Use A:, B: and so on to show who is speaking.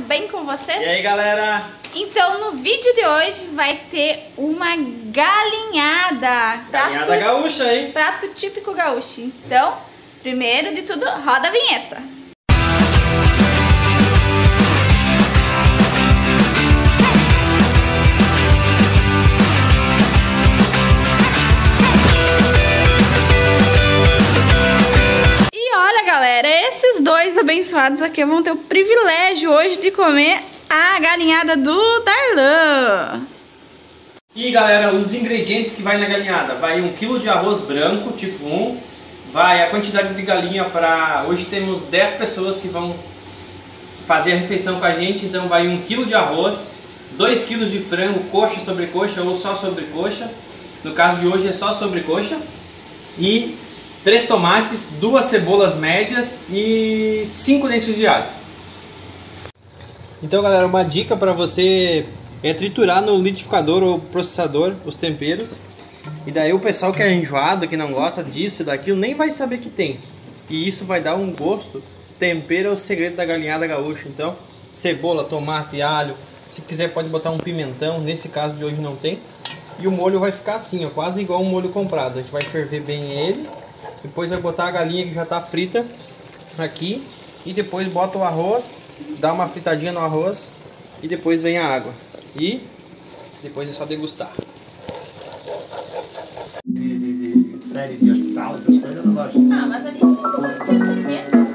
A: bem com vocês?
B: E aí, galera?
A: Então, no vídeo de hoje vai ter uma galinhada.
B: Galinhada
A: prato,
B: gaúcha, hein?
A: prato típico gaúcho. Então, primeiro de tudo, roda a vinheta. Dois abençoados aqui vão ter o privilégio hoje de comer a galinhada do Darlan.
B: E galera, os ingredientes que vai na galinhada. Vai um quilo de arroz branco, tipo 1. Vai a quantidade de galinha para... Hoje temos 10 pessoas que vão fazer a refeição com a gente. Então vai um quilo de arroz, 2 quilos de frango, coxa sobre coxa ou só sobre coxa. No caso de hoje é só sobre coxa. E 3 tomates, duas cebolas médias e 5 dentes de alho. Então, galera, uma dica para você é triturar no liquidificador ou processador os temperos. E daí o pessoal que é enjoado, que não gosta disso e daquilo, nem vai saber que tem. E isso vai dar um gosto. Tempero é o segredo da galinhada gaúcha. Então, cebola, tomate, alho. Se quiser pode botar um pimentão, nesse caso de hoje não tem. E o molho vai ficar assim, ó, quase igual um molho comprado. A gente vai ferver bem ele. Depois vai botar a galinha que já está frita aqui. E depois bota o arroz, dá uma fritadinha no arroz e depois vem a água. E depois é só degustar.
C: de, série de hospital, essas coisas, eu não gosto.
A: Ah, mas ali tem tempero.